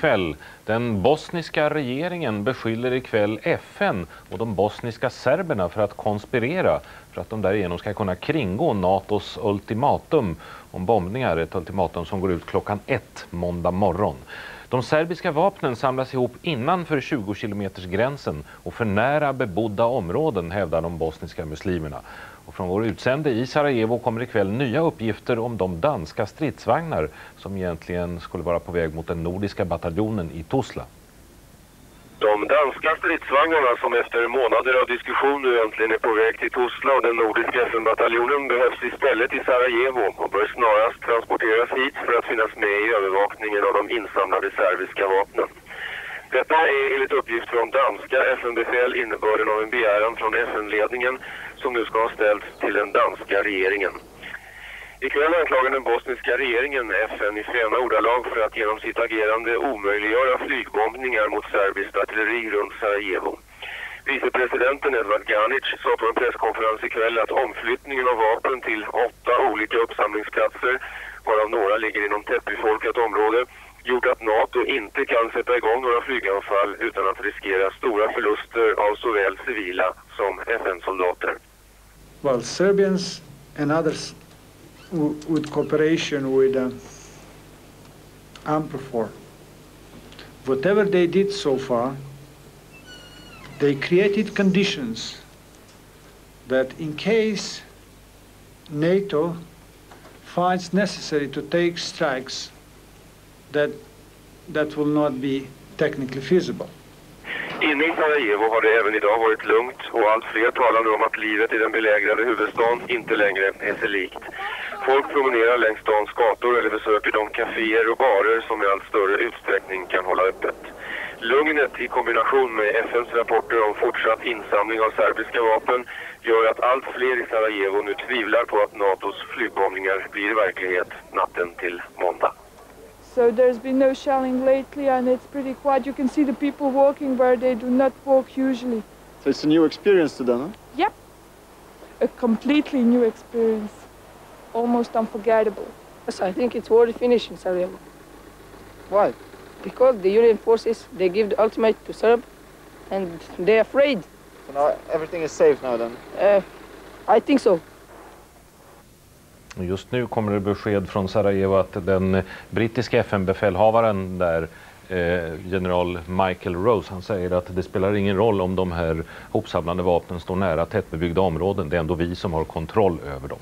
Kväll. Den bosniska regeringen beskyller ikväll FN och de bosniska serberna för att konspirera för att de därigenom ska kunna kringgå NATOs ultimatum om bombningar. Ett ultimatum som går ut klockan ett måndag morgon. De serbiska vapnen samlas ihop innanför 20 kilometers gränsen och för nära bebodda områden hävdar de bosniska muslimerna. Och från vår utsände i Sarajevo kommer ikväll nya uppgifter om de danska stridsvagnar som egentligen skulle vara på väg mot den nordiska bataljonen i Tuzla. De danska stridsvagnarna som efter månader av diskussion nu äntligen är på väg till Tuzla och den nordiska FN-bataljonen behövs istället i Sarajevo och bör snarast transporteras hit för att finnas med i övervakningen av de insamlade serbiska vapnen. Detta är enligt uppgift från danska FN-befäl innebörden av en begäran från FN-ledningen som nu ska ha ställts till den danska regeringen. Ikväll anklagar den bosniska regeringen FN i fräna ordalag för att genom sitt agerande omöjliggöra flygbombningar mot serbiskt artilleri runt Sarajevo. Vicepresidenten Edvard Ganic sa på en presskonferens ikväll att omflyttningen av vapen till åtta olika uppsamlingsplatser, varav några ligger inom tättbefolkat område, gjort att NATO inte kan sätta igång några flyganfall utan att riskera stora förluster av såväl civila som FN-soldater. Well, Serbians and others with cooperation with uh, Amperfor, whatever they did so far, they created conditions that in case NATO finds necessary to take strikes, that that will not be technically feasible. Inne i Sarajevo har det även idag varit lugnt och allt fler talar nu om att livet i den belägrade huvudstaden inte längre är sig likt. Folk promenerar längs stans gator eller besöker de kaféer och barer som i allt större utsträckning kan hålla öppet. Lugnet i kombination med FNs rapporter om fortsatt insamling av serbiska vapen gör att allt fler i Sarajevo nu tvivlar på att NATOs flygbombningar blir verklighet natten till måndag. So there's been no shelling lately and it's pretty quiet. You can see the people walking where they do not walk usually. So it's a new experience today, no? Yep. A completely new experience. Almost unforgettable. Yes, I think it's finished in Sarajevo. Why? Because the Union forces, they give the ultimate to Serb and they're afraid. So now everything is safe now then? Uh, I think so. Just nu kommer det besked från Sarajevo att den brittiska FN-befälhavaren där eh, general Michael Rose, han säger att det spelar ingen roll om de här hopsamlande vapnen står nära tättbebyggda områden. Det är ändå vi som har kontroll över dem.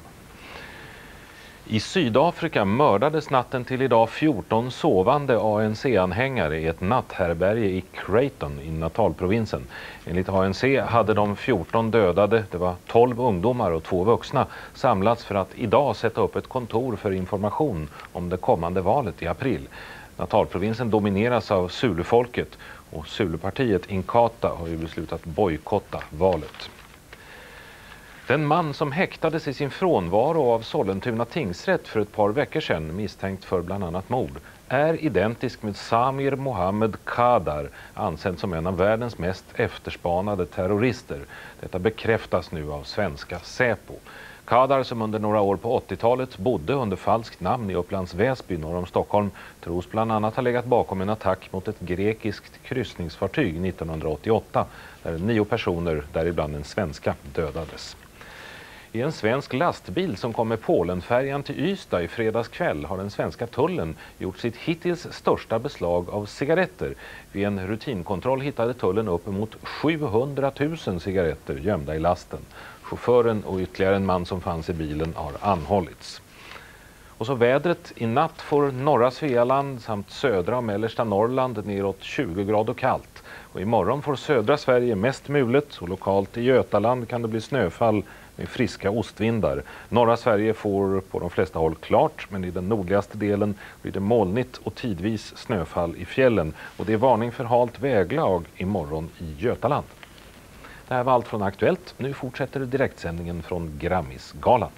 I Sydafrika mördades natten till idag 14 sovande ANC-anhängare i ett natthärbärge i Creighton i Natalprovinsen. Enligt ANC hade de 14 dödade, det var 12 ungdomar och två vuxna, samlats för att idag sätta upp ett kontor för information om det kommande valet i april. Natalprovinsen domineras av Zulufolket och Zulupartiet Inkatha har ju beslutat bojkotta valet. Den man som häktades i sin frånvaro av Sollentuna tingsrätt för ett par veckor sedan misstänkt för bland annat mord är identisk med Samir Mohammed Kadar, ansedd som en av världens mest efterspanade terrorister. Detta bekräftas nu av svenska Säpo. Kadar som under några år på 80-talet bodde under falskt namn i Upplands Väsby norr om Stockholm tros bland annat ha legat bakom en attack mot ett grekiskt kryssningsfartyg 1988 där nio personer, däribland en svenska, dödades. I en svensk lastbil som kom med Polenfärjan till Ystad i fredags kväll har den svenska tullen gjort sitt hittills största beslag av cigaretter. Vid en rutinkontroll hittade tullen upp emot 700 000 cigaretter gömda i lasten. Chauffören och ytterligare en man som fanns i bilen har anhållits. Och så vädret. I natt får norra Svealand samt södra och mellersta Norrland neråt 20 grader kallt. Och imorgon får södra Sverige mest mulet och lokalt i Götaland kan det bli snöfall med friska ostvindar. Norra Sverige får på de flesta håll klart men i den nordligaste delen blir det molnigt och tidvis snöfall i fjällen. Och det är varning för halt väglag imorgon i Götaland. Det här var allt från Aktuellt. Nu fortsätter direktsändningen från Grammisgalan.